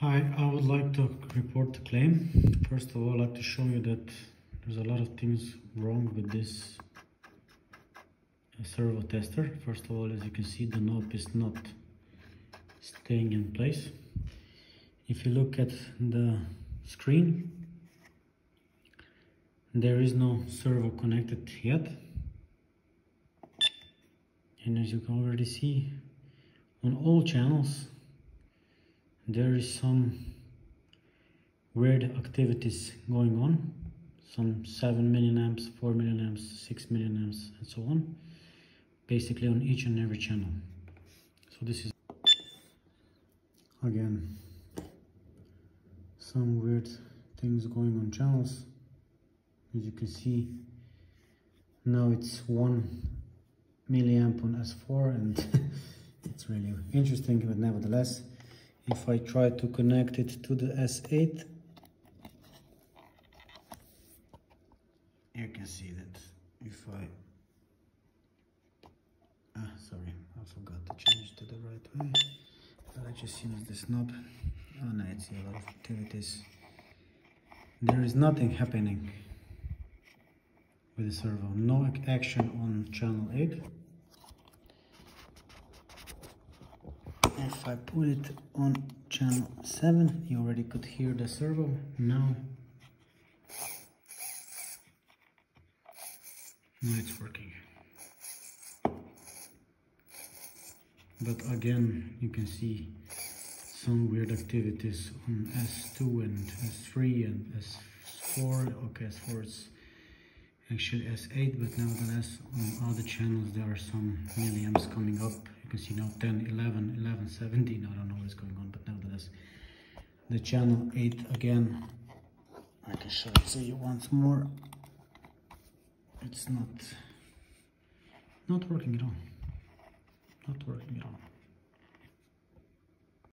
Hi, I would like to report the claim. First of all, I'd like to show you that there's a lot of things wrong with this uh, servo tester. First of all, as you can see, the knob is not staying in place. If you look at the screen, there is no servo connected yet. And as you can already see, on all channels, there is some weird activities going on. Some 7 milliamps 4 milliamps 6 milliamps and so on. Basically on each and every channel. So this is again some weird things going on channels. As you can see now it's 1 milliamp on S4 and it's really interesting but nevertheless if I try to connect it to the S8 you can see that if I ah sorry I forgot to change to the right way. But I just use this knob. Oh no it's a lot of activities. There is nothing happening with the servo. No action on channel 8 if I put it on channel 7 you already could hear the servo. Now now it's working. But again you can see some weird activities on S2 and S3 and S4 okay S4 is actually S8 but nevertheless on other channels there are some milliamps coming up. You can see now 10 11 11 17 i don't know what's going on but nevertheless the channel 8 again. I can show it to you once more. It's not not working at all. Not working at all